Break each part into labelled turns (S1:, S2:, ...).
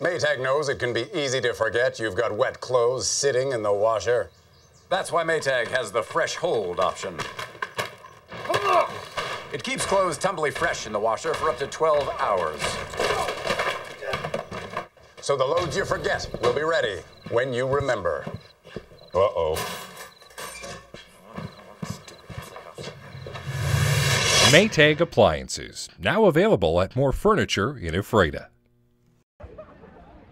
S1: Maytag knows it can be easy to forget you've got wet clothes sitting in the washer. That's why Maytag has the fresh hold option. It keeps clothes tumbly fresh in the washer for up to 12 hours. So the loads you forget will be ready when you remember. Uh-oh.
S2: Maytag Appliances, now available at more furniture in Ephrata.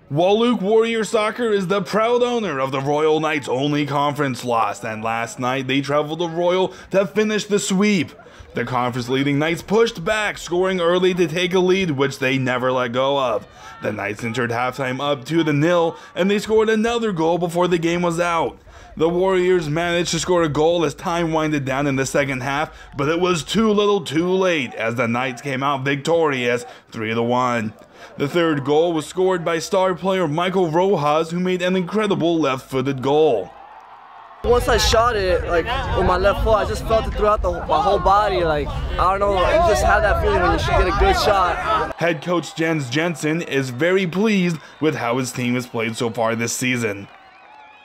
S3: Wahluke Warrior Soccer is the proud owner of the Royal Knights only conference loss, and last night they traveled to Royal to finish the sweep. The conference leading Knights pushed back, scoring early to take a lead, which they never let go of. The Knights entered halftime up 2 to nil, and they scored another goal before the game was out. The Warriors managed to score a goal as time winded down in the second half, but it was too little too late as the Knights came out victorious 3 1. The third goal was scored by star player Michael Rojas, who made an incredible left footed goal.
S4: Once I shot it, like with my left foot, I just felt it throughout the, my whole body. Like I don't know, you just have that feeling when you should get a good shot.
S3: Head coach Jens Jensen is very pleased with how his team has played so far this season.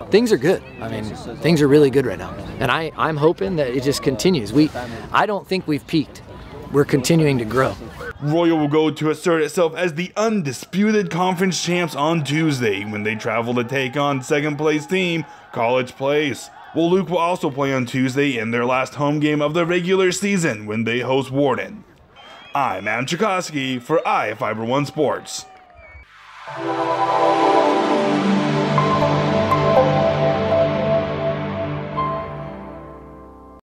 S5: Things are good. I mean, things are really good right now, and I I'm hoping that it just continues. We, I don't think we've peaked. We're continuing to grow.
S3: Royal will go to assert itself as the undisputed conference champs on Tuesday when they travel to take on second place team College Place. Wahluke will also play on Tuesday in their last home game of the regular season when they host Warden. I'm Adam Cichoski for iFiber One Sports.